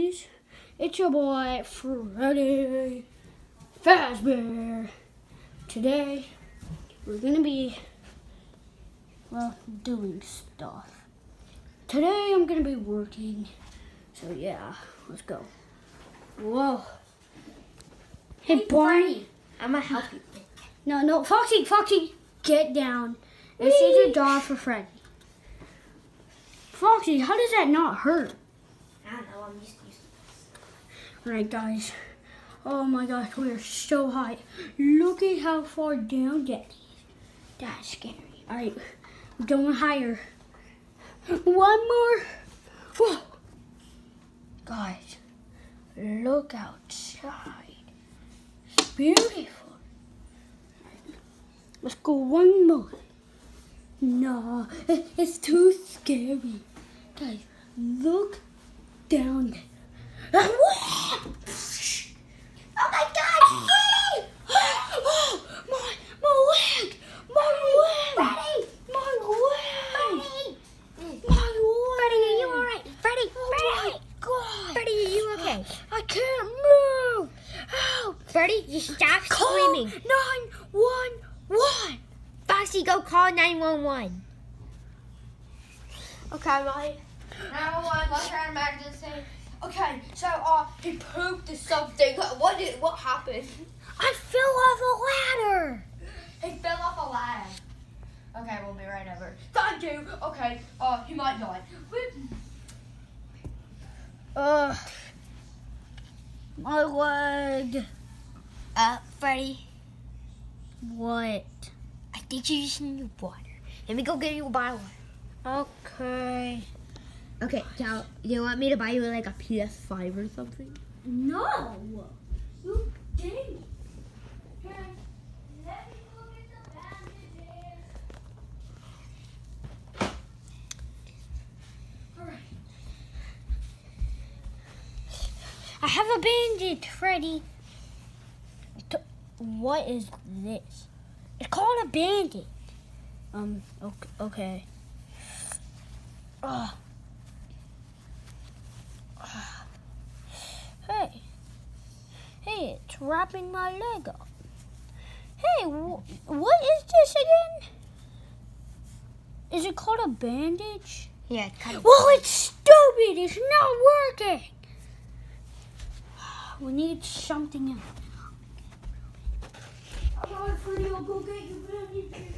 It's your boy Freddy Fazbear. Today we're gonna be well doing stuff. Today I'm gonna be working. So yeah, let's go. Whoa. Hey, Hey, Barney. Barney. I'm gonna help you. No, no, Foxy, Foxy, get down. This is a dog for Freddy. Foxy, how does that not hurt? I'm used to Alright, guys. Oh my gosh, we are so high. Look at how far down that is. That's scary. Alright, we're going higher. One more. Whoa. Guys, look outside. It's beautiful. Let's go one more. No, it's too scary. Guys, look down. Oh my god, Freddy! Oh, my, my leg! My leg! My leg! My leg! Freddy, are you alright? Freddy, Oh Freddy, my god! Freddy, are you okay? I can't move! Help! Freddy, you stop Call screaming. 911! Foxy, go call 911. Okay, Molly. Number one, let's try an emergency. Okay, so uh, he pooped or something. What did? What happened? I fell off a ladder! He fell off a ladder. Okay, we'll be right over. Thank you. Okay, uh, he might die. Ugh. My leg. Uh, Freddy, What? I think you just need water. Let me go get you a bottle. Okay. Okay, now, you want me to buy you like a PS5 or something? No! You didn't. I have a bandage, Freddy. What is this? It's called a bandage. Um, okay. okay. Ugh. Hey. Hey, it's wrapping my leg up. Hey, wh- what is this again? Is it called a bandage? Yeah, it's kind of. Well, it's stupid. It's not working. We need something else. Come on, Freddy, I'll go get you bandages.